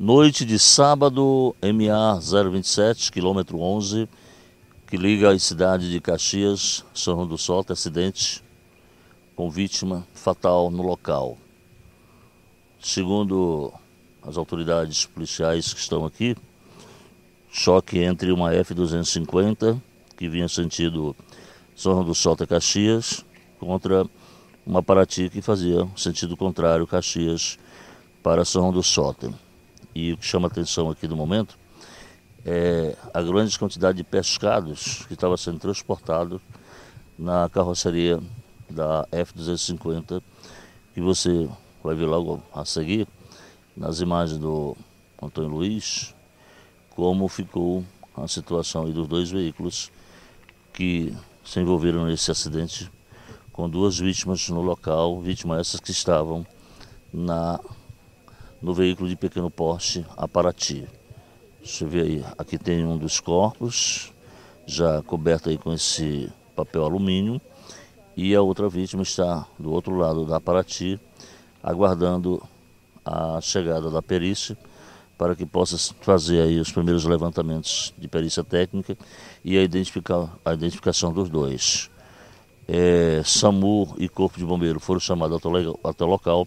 Noite de sábado, MA 027, quilômetro 11, que liga a cidade de Caxias, São João do acidente com vítima fatal no local. Segundo as autoridades policiais que estão aqui, choque entre uma F-250, que vinha sentido São João do Sol até Caxias, contra uma Paraty que fazia sentido contrário, Caxias para São João do Sota. E o que chama atenção aqui no momento é a grande quantidade de pescados que estava sendo transportado na carroceria da F-250, que você vai ver logo a seguir, nas imagens do Antônio Luiz, como ficou a situação dos dois veículos que se envolveram nesse acidente, com duas vítimas no local, vítimas essas que estavam na no veículo de pequeno porte a Paraty. Deixa eu ver aí, aqui tem um dos corpos, já coberto aí com esse papel alumínio, e a outra vítima está do outro lado da Paraty, aguardando a chegada da perícia para que possa fazer aí os primeiros levantamentos de perícia técnica e a, identificar, a identificação dos dois. É, SAMU e Corpo de Bombeiro foram chamados até o local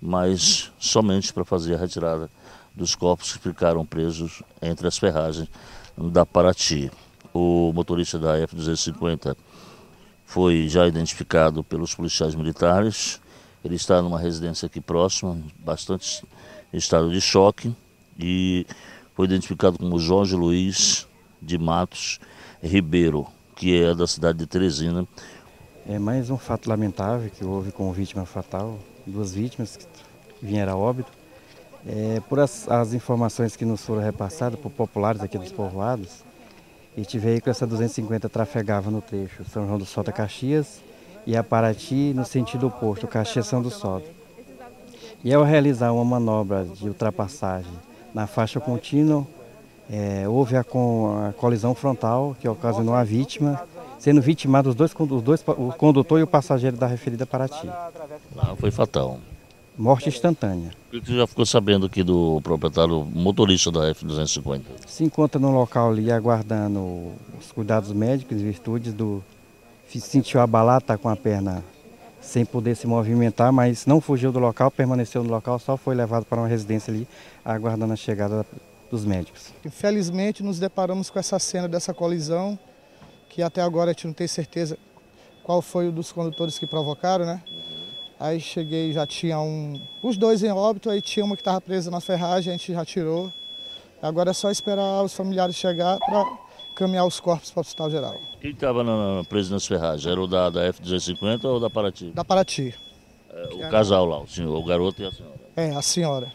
mas somente para fazer a retirada dos corpos que ficaram presos entre as ferragens da Paraty. O motorista da F-250 foi já identificado pelos policiais militares. Ele está numa residência aqui próxima, bastante estado de choque, e foi identificado como Jorge Luiz de Matos Ribeiro, que é da cidade de Teresina. É mais um fato lamentável que houve com vítima fatal duas vítimas que vieram a óbito. É, por as, as, informações que nos foram repassadas por populares aqui dos povoados, este veículo, essa 250, trafegava no trecho São João do Sota Caxias e a Paraty no sentido oposto, Caxias São do Sota. E ao realizar uma manobra de ultrapassagem na faixa contínua, é, houve a, a, colisão frontal que ocasionou a vítima, sendo vitimado os dois, os dois, o condutor e o passageiro da referida Paraty. Lá foi fatal. Morte instantânea. O que você já ficou sabendo aqui do proprietário motorista da F-250? Se encontra no local ali aguardando os cuidados médicos em virtude do. Sentiu abalado, está com a perna sem poder se movimentar, mas não fugiu do local, permaneceu no local, só foi levado para uma residência ali, aguardando a chegada dos médicos. Infelizmente, nos deparamos com essa cena dessa colisão, que até agora a gente não tem certeza qual foi o dos condutores que provocaram, né? Aí cheguei, já tinha um, os dois em óbito, aí tinha uma que estava presa na ferragem, a gente já tirou. Agora é só esperar os familiares chegar para caminhar os corpos para o hospital geral. Quem estava preso nas ferragens? Era o da, da F-250 ou da Paraty? Da Paraty. É, o casal lá, o, senhor, o garoto e a senhora? É, a senhora.